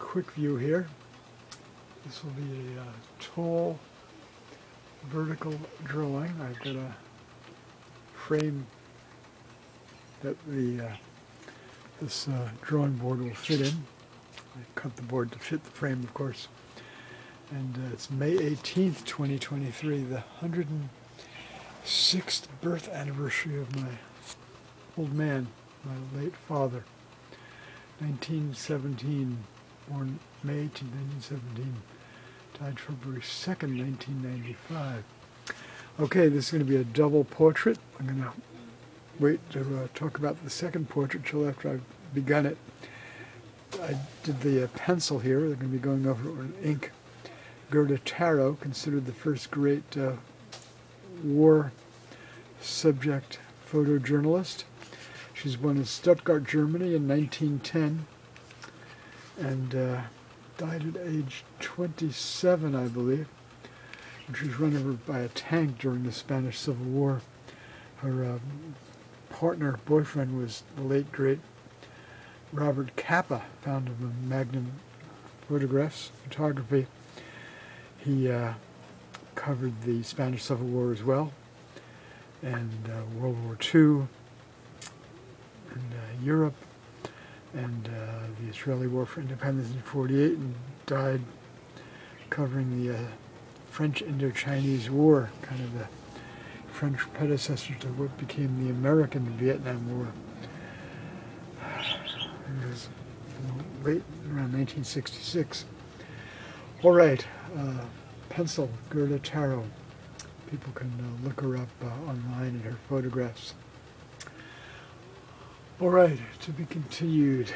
quick view here. This will be a uh, tall vertical drawing. I've got a frame that the uh, this uh, drawing board will fit in. I cut the board to fit the frame, of course. And uh, it's May 18th, 2023, the 106th birth anniversary of my old man, my late father. 1917, born May 18, 1917, died February 2nd, 1995. Okay, this is going to be a double portrait. I'm going to wait to uh, talk about the second portrait till after I've begun it. I did the uh, pencil here. They're going to be going over it with ink. Gerda Taro, considered the first great uh, war subject photojournalist. She was born in Stuttgart, Germany in 1910 and uh, died at age 27, I believe. And she was run over by a tank during the Spanish Civil War. Her uh, partner, boyfriend, was the late, great Robert Capa, founder of Magnum Photographs, Photography. He uh, covered the Spanish Civil War as well, and uh, World War II, and uh, Europe, and uh, the Israeli War for Independence in 48, and died covering the uh, French Indochinese War, kind of the French predecessor to what became the American Vietnam War. It was late around 1966. All right, uh, pencil, Gerda Taro. People can uh, look her up uh, online and her photographs. All right, to be continued.